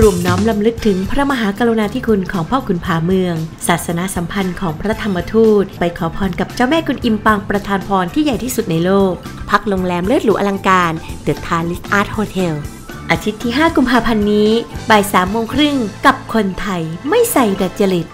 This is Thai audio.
รวมน้อมลำลึกถึงพระมหากรุณาธิคุณของพ่อขุนผาเมือง ศาสนาสัมพันธ์ของพระธรรมทูต ไปขอพรกับเจ้าแม่กุนอิมปางประธานพรที่ใหญ่ที่สุดในโลก พักโรงแรมเลิศหรูอลังการ The t a l i s Art Hotel อาทิตย์ที่ 5 กุมภาพันธ์นี้บ่าย3โมงครึ่งกับคนไทยไม่ใส่ดัดจริต